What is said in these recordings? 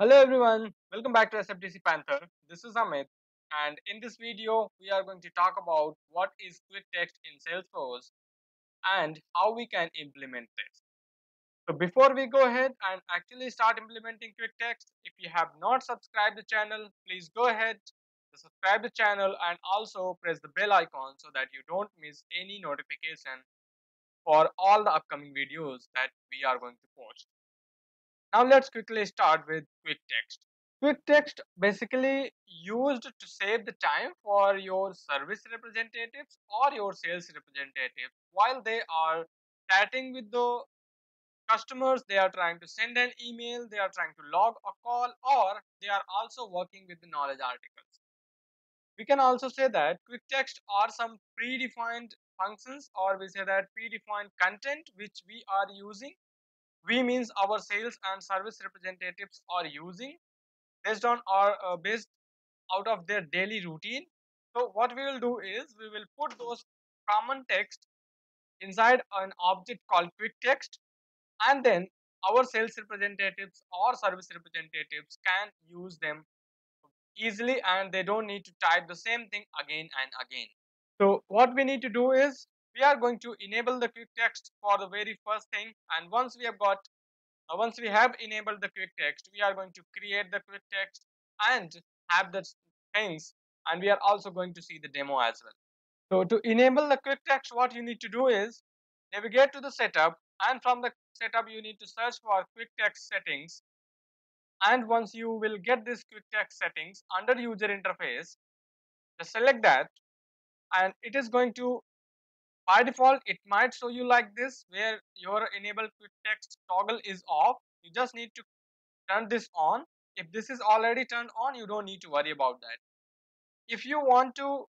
Hello everyone, welcome back to SFDC Panther. This is Amit and in this video we are going to talk about what is quick text in Salesforce and how we can implement this. So before we go ahead and actually start implementing quick text, if you have not subscribed the channel, please go ahead, subscribe the channel and also press the bell icon so that you don't miss any notification for all the upcoming videos that we are going to post. Now let's quickly start with quick text. Quick text basically used to save the time for your service representatives or your sales representatives while they are chatting with the customers, they are trying to send an email, they are trying to log a call or they are also working with the knowledge articles. We can also say that quick text are some predefined functions or we say that predefined content which we are using. We means our sales and service representatives are using based on our uh, based out of their daily routine. So what we will do is we will put those common text inside an object called quick text and then our sales representatives or service representatives can use them easily and they don't need to type the same thing again and again. So what we need to do is we are going to enable the quick text for the very first thing and once we have got uh, once we have enabled the quick text we are going to create the quick text and have the things and we are also going to see the demo as well. So to enable the quick text what you need to do is navigate to the setup and from the setup you need to search for quick text settings. And once you will get this quick text settings under user interface just select that and it is going to by default it might show you like this where your enable quick text toggle is off. You just need to turn this on. If this is already turned on you don't need to worry about that. If you want to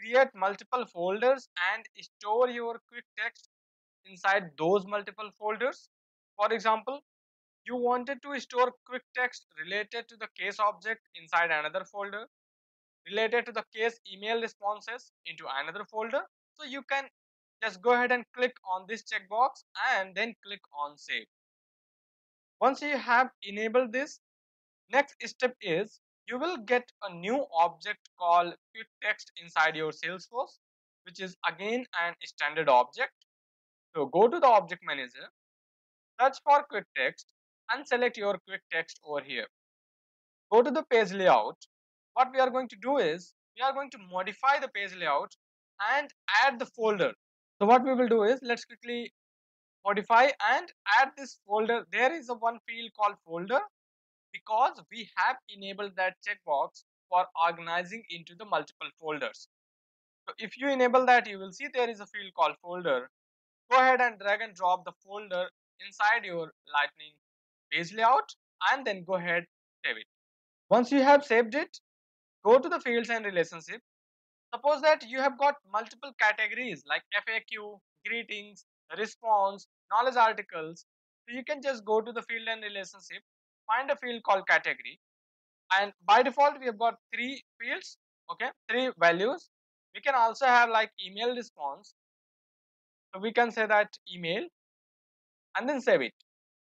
create multiple folders and store your quick text inside those multiple folders for example you wanted to store quick text related to the case object inside another folder related to the case email responses into another folder so you can just go ahead and click on this checkbox and then click on save. Once you have enabled this, next step is you will get a new object called quick text inside your Salesforce, which is again an standard object. So go to the object manager, search for quick text and select your quick text over here. Go to the page layout. What we are going to do is we are going to modify the page layout and add the folder so what we will do is let's quickly modify and add this folder. There is a one field called folder because we have enabled that checkbox for organizing into the multiple folders. So if you enable that, you will see there is a field called folder. Go ahead and drag and drop the folder inside your lightning page layout and then go ahead save it. Once you have saved it, go to the fields and relationship Suppose that you have got multiple categories like FAQ, greetings, response, knowledge articles. So you can just go to the field and relationship, find a field called category. And by default, we have got three fields, okay, three values. We can also have like email response. So we can say that email and then save it.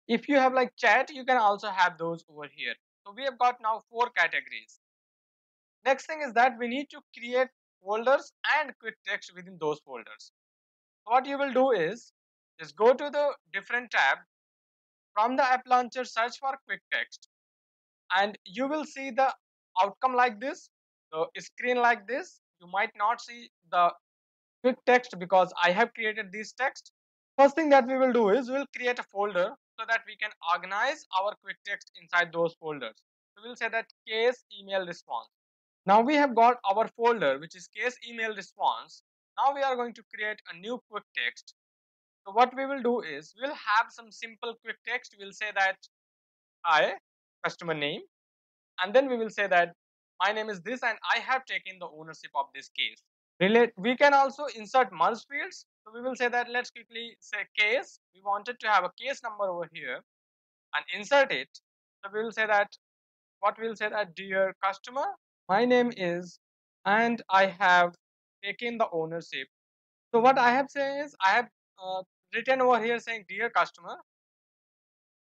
If you have like chat, you can also have those over here. So we have got now four categories. Next thing is that we need to create folders and quick text within those folders. What you will do is just go to the different tab. From the app launcher search for quick text. And you will see the outcome like this. The screen like this. You might not see the quick text because I have created this text. First thing that we will do is we'll create a folder so that we can organize our quick text inside those folders. So we'll say that case email response now we have got our folder which is case email response. Now we are going to create a new quick text. So what we will do is we'll have some simple quick text. We'll say that hi customer name and then we will say that my name is this and I have taken the ownership of this case. Relate we can also insert merge fields. So we will say that let's quickly say case. We wanted to have a case number over here and insert it. So we will say that what we will say that dear customer my name is and I have taken the ownership. So what I have said is I have uh, written over here saying dear customer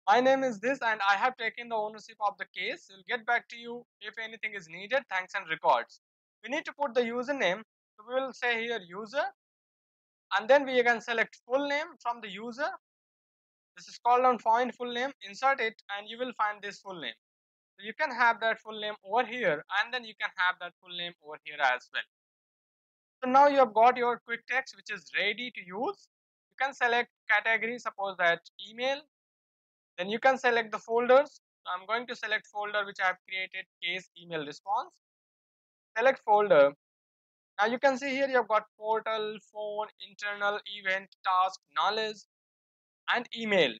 my name is this and I have taken the ownership of the case. We'll get back to you if anything is needed. Thanks and records. We need to put the username. So we will say here user and then we can select full name from the user. This is called on find full name. Insert it and you will find this full name. So you can have that full name over here and then you can have that full name over here as well. So now you have got your quick text which is ready to use. You can select category, suppose that email. Then you can select the folders. So I'm going to select folder which I have created case email response. Select folder. Now you can see here you have got portal, phone, internal, event, task, knowledge and email.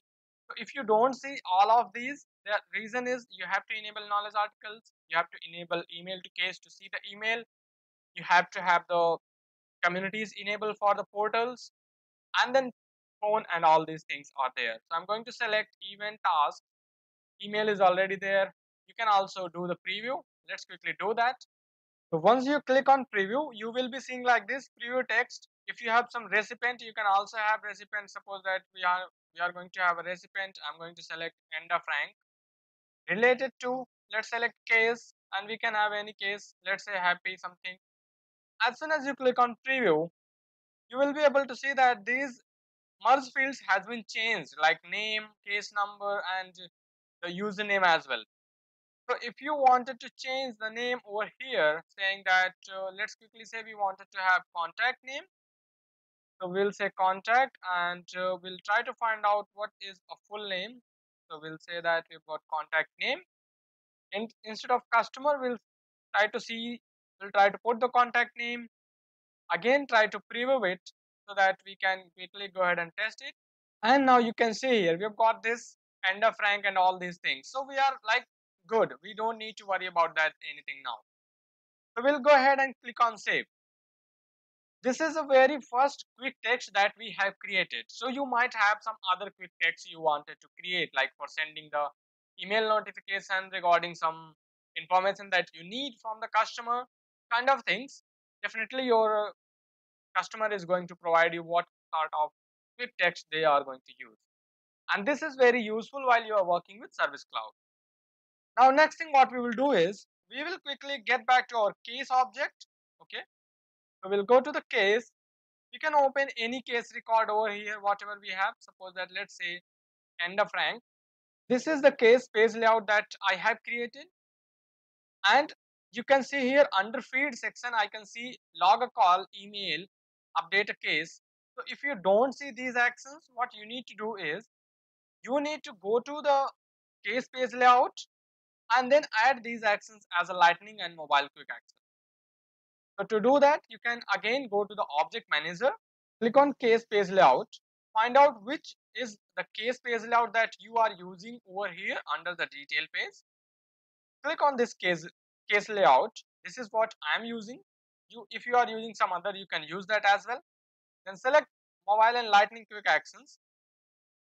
So if you don't see all of these, the reason is you have to enable knowledge articles, you have to enable email to case to see the email, you have to have the communities enabled for the portals and then phone and all these things are there. So I'm going to select event task, email is already there. You can also do the preview. Let's quickly do that. So once you click on preview, you will be seeing like this preview text. If you have some recipient, you can also have recipient. Suppose that we are we are going to have a recipient. I'm going to select Edna Frank. Related to, let's select case and we can have any case. Let's say happy something as soon as you click on preview, you will be able to see that these merge fields has been changed like name, case number and the username as well. So if you wanted to change the name over here saying that uh, let's quickly say we wanted to have contact name. So we'll say contact and uh, we'll try to find out what is a full name. So we'll say that we've got contact name. And instead of customer we'll try to see we'll try to put the contact name. Again try to preview it so that we can quickly go ahead and test it. And now you can see here we've got this Edna Frank and all these things. So we are like good. We don't need to worry about that anything now. So we'll go ahead and click on save this is a very first quick text that we have created so you might have some other quick text you wanted to create like for sending the email notification regarding some information that you need from the customer kind of things, definitely your uh, customer is going to provide you what sort of quick text they are going to use. And this is very useful while you are working with Service Cloud. Now, next thing what we will do is, we will quickly get back to our case object, okay. So, we'll go to the case, you can open any case record over here, whatever we have, suppose that let's say Edna Frank. This is the case page layout that I have created. And you can see here under feed section I can see log a call email update a case. So if you don't see these actions what you need to do is you need to go to the case page layout and then add these actions as a lightning and mobile quick action so to do that you can again go to the object manager click on case page layout find out which is the case page layout that you are using over here under the detail page. Click on this case case layout. This is what i'm using. You if you are using some other you can use that as well. Then select mobile and lightning quick actions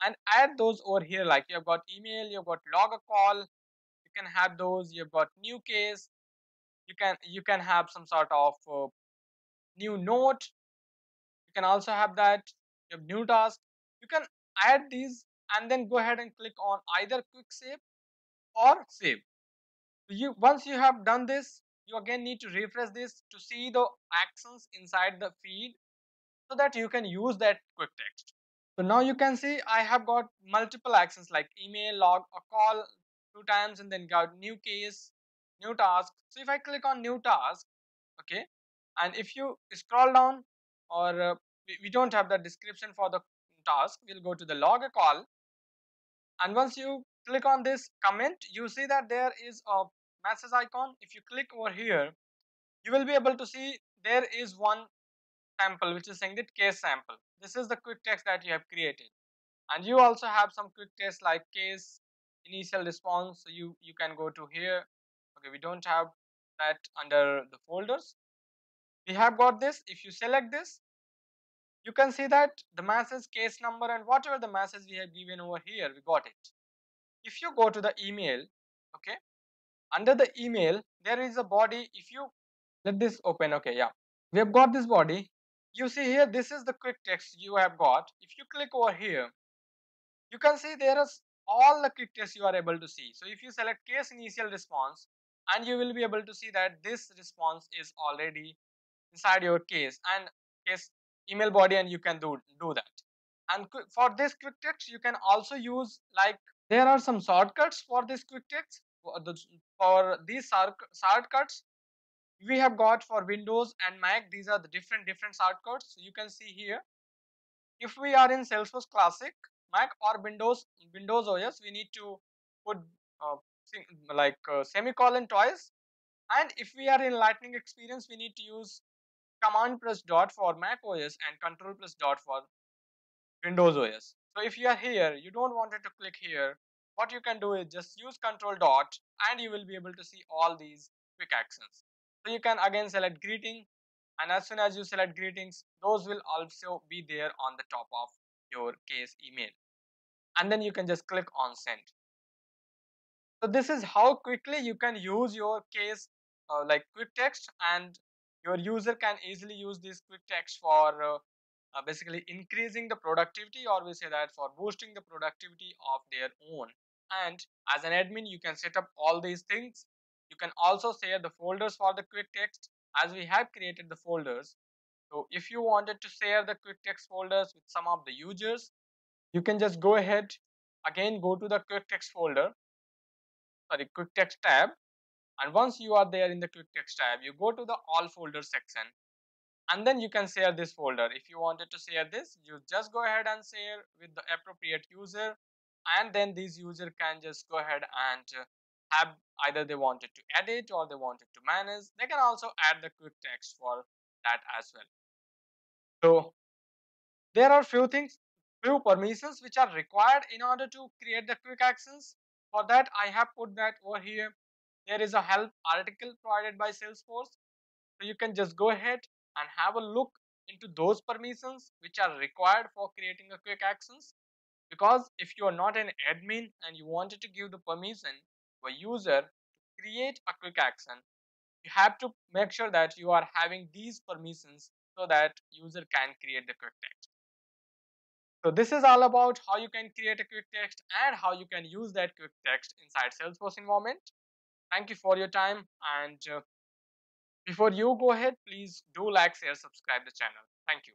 and add those over here like you've got email you've got log a call. You can have those. You've got new case you can you can have some sort of uh, new note. You can also have that you have new task. You can add these and then go ahead and click on either quick save or save. So you once you have done this you again need to refresh this to see the actions inside the feed so that you can use that quick text. So now you can see i have got multiple actions like email log a call two times and then got new case new task. So if i click on new task okay and if you scroll down or uh, we, we don't have the description for the task we'll go to the log call. And once you click on this comment you see that there is a message icon. If you click over here you will be able to see there is one sample which is saying that case sample. This is the quick text that you have created. And you also have some quick text like case initial response. So you you can go to here okay we don't have that under the folders. We have got this. If you select this you can see that the message case number and whatever the message we have given over here we got it. If you go to the email okay under the email there is a body. If you let this open okay yeah. We have got this body. You see here this is the quick text you have got. If you click over here you can see there is all the quick text you are able to see. So if you select case initial response and you will be able to see that this response is already inside your case and case email body and you can do, do that. And for this quick text, you can also use like there are some shortcuts for this quick text. For, these shortcuts, we have got for Windows and Mac. These are the different different shortcuts. You can see here. If we are in Salesforce Classic, Mac or Windows Windows OS, we need to put uh, like uh, semicolon twice. And if we are in Lightning Experience, we need to use command plus dot for Mac OS and control plus dot for Windows OS. So if you are here, you don't want to click here, what you can do is just use control dot and you will be able to see all these quick actions. So you can again select greeting and as soon as you select greetings, those will also be there on the top of your case email. And then you can just click on send. So this is how quickly you can use your case uh, like quick text and your user can easily use this quick text for uh, uh, basically increasing the productivity or we say that for boosting the productivity of their own. And as an admin you can set up all these things. You can also share the folders for the quick text as we have created the folders. So if you wanted to share the quick text folders with some of the users you can just go ahead again go to the quick text folder sorry quick text tab. And once you are there in the quick text tab you go to the all folders section. And then you can share this folder. If you wanted to share this you just go ahead and share with the appropriate user. And then this user can just go ahead and have either they wanted to edit or they wanted to manage. They can also add the quick text for that as well. So there are few things few permissions which are required in order to create the quick actions for that i have put that over here. There is a help article provided by salesforce. So you can just go ahead and have a look into those permissions which are required for creating a quick actions because if you are not an admin and you wanted to give the permission to a user to create a quick action you have to make sure that you are having these permissions so that user can create the quick text so this is all about how you can create a quick text and how you can use that quick text inside salesforce environment thank you for your time and uh, before you go ahead, please do like, share, subscribe the channel. Thank you.